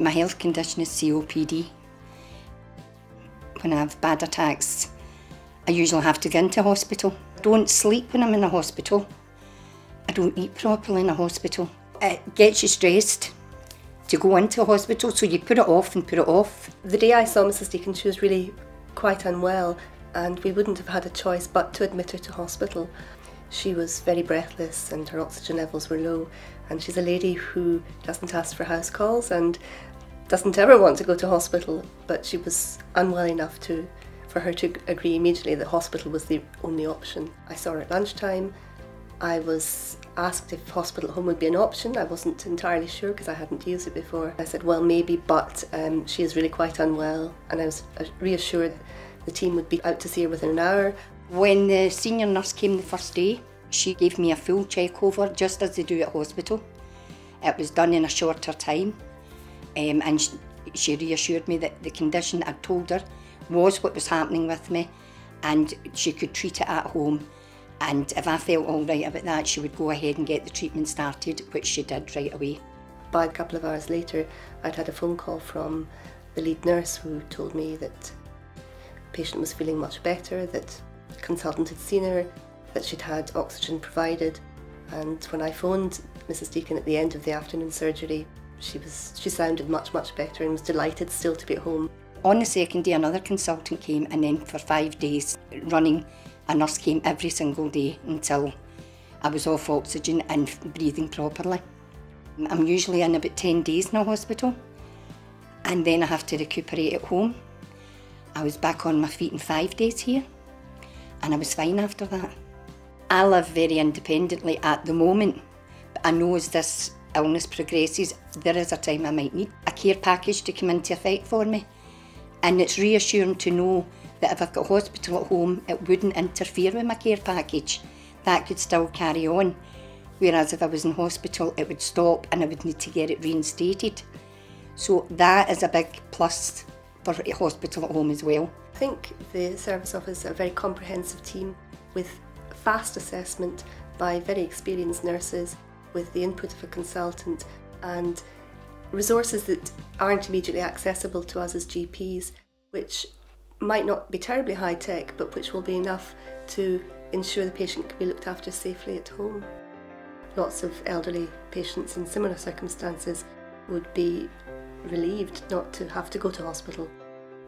my health condition is COPD. When I have bad attacks, I usually have to go into hospital. Don't sleep when I'm in a hospital. I don't eat properly in a hospital. It gets you stressed to go into a hospital, so you put it off and put it off. The day I saw Mrs Deacon, she was really quite unwell, and we wouldn't have had a choice but to admit her to hospital. She was very breathless and her oxygen levels were low, and she's a lady who doesn't ask for house calls and doesn't ever want to go to hospital, but she was unwell enough to for her to agree immediately that hospital was the only option. I saw her at lunchtime. I was asked if hospital at home would be an option. I wasn't entirely sure because I hadn't used it before. I said, well, maybe, but um, she is really quite unwell. And I was reassured the team would be out to see her within an hour. When the senior nurse came the first day, she gave me a full check over, just as they do at hospital. It was done in a shorter time, um, and she, she reassured me that the condition I'd told her was what was happening with me, and she could treat it at home. And if I felt all right about that, she would go ahead and get the treatment started, which she did right away. By a couple of hours later, I'd had a phone call from the lead nurse who told me that the patient was feeling much better, that the consultant had seen her, that she'd had oxygen provided. And when I phoned Mrs. Deacon at the end of the afternoon surgery, she was she sounded much much better and was delighted still to be at home. On the second day, another consultant came, and then for five days running, a nurse came every single day until I was off oxygen and breathing properly. I'm usually in about 10 days in a hospital, and then I have to recuperate at home. I was back on my feet in five days here, and I was fine after that. I live very independently at the moment, but I know as this illness progresses, there is a time I might need a care package to come into effect for me. And it's reassuring to know that if I've got hospital at home, it wouldn't interfere with my care package. That could still carry on. Whereas if I was in hospital, it would stop and I would need to get it reinstated. So that is a big plus for hospital at home as well. I think the service office are a very comprehensive team with fast assessment by very experienced nurses with the input of a consultant and resources that aren't immediately accessible to us as GPs, which might not be terribly high tech, but which will be enough to ensure the patient can be looked after safely at home. Lots of elderly patients in similar circumstances would be relieved not to have to go to hospital.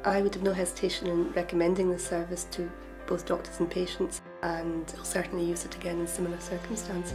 I would have no hesitation in recommending this service to both doctors and patients and I'll certainly use it again in similar circumstances.